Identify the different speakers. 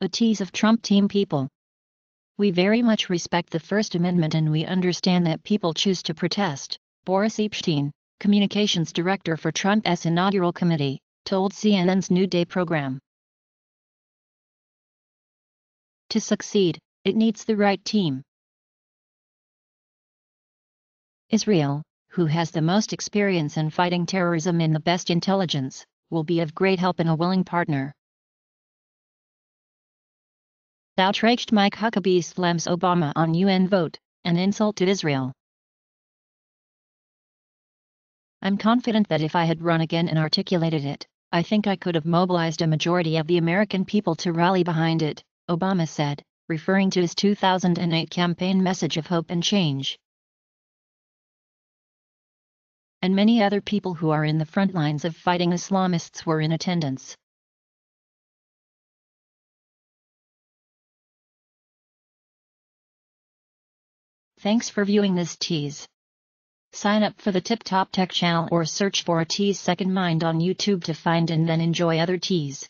Speaker 1: a tease of Trump team people. We very much respect the First Amendment and we understand that people choose to protest, Boris Epshteyn, communications director for Trump's inaugural committee, told CNN's New Day program. To succeed, it needs the right team. Israel, who has the most experience in fighting terrorism and the best intelligence, will be of great help and a willing partner. Outraged Mike Huckabee slams Obama on UN vote, an insult to Israel. I'm confident that if I had run again and articulated it, I think I could have mobilized a majority of the American people to rally behind it, Obama said, referring to his 2008 campaign message of hope and change. And many other people who are in the front lines of fighting Islamists were in attendance. Thanks for viewing this tease. Sign up for the Tip Top Tech channel or search for a Tease Second Mind on YouTube to find and then enjoy other teas.